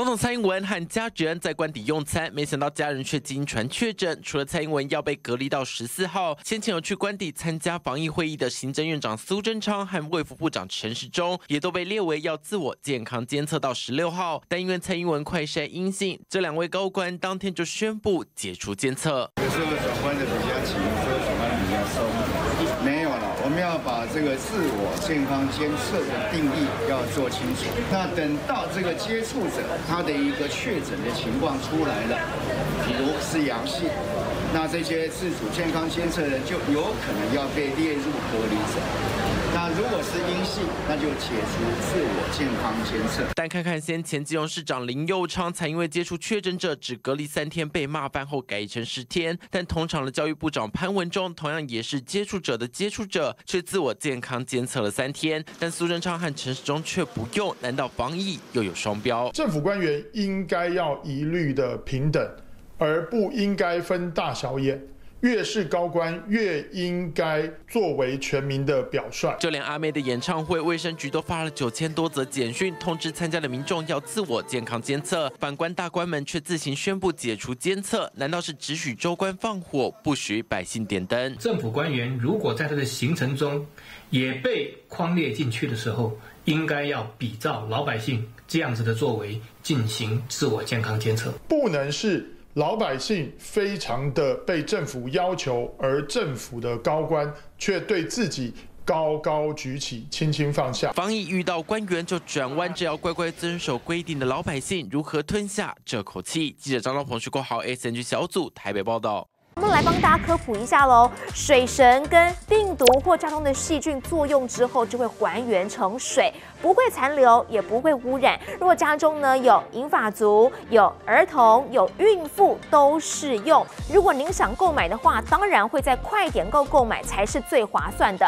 总统蔡英文和家人在官邸用餐，没想到家人却经传确诊。除了蔡英文要被隔离到十四号，先前有去官邸参加防疫会议的行政院长苏贞昌和卫福部长陈时中，也都被列为要自我健康监测到十六号。但因为蔡英文快筛阴性，这两位高官当天就宣布解除监测。有时候转关的比较勤，有时候转关比较松，没有了。我们要把这个自我健康监测的定义要做清楚。那等到这个接触者他的一个确诊的情况出来了，比如是阳性，那这些自主健康监测人就有可能要被列入隔离者。那如果是阴性，那就解除自我健康监测。但看看先前基隆市长林佑昌才因为接触确诊者只隔离三天被骂翻后改成十天，但同场的教育部长潘文忠同样也是接触者的接触者，却自我健康监测了三天。但苏贞昌和陈时中却不用，难道防疫又有双标？政府官员应该要一律的平等，而不应该分大小眼。越是高官，越应该作为全民的表率。就连阿妹的演唱会，卫生局都发了九千多则简讯，通知参加的民众要自我健康监测。反观大官们却自行宣布解除监测，难道是只许州官放火，不许百姓点灯？政府官员如果在他的行程中也被框列进去的时候，应该要比照老百姓这样子的作为进行自我健康监测，不能是。老百姓非常的被政府要求，而政府的高官却对自己高高举起，轻轻放下。防疫遇到官员就转弯，只要乖乖遵守规定的老百姓如何吞下这口气？记者张道鹏、徐国豪，S N G 小组台北报道。来帮大家科普一下喽，水神跟病毒或家中的细菌作用之后，就会还原成水，不会残留，也不会污染。如果家中呢有银发族、有儿童、有孕妇，都适用。如果您想购买的话，当然会在快点购购买才是最划算的。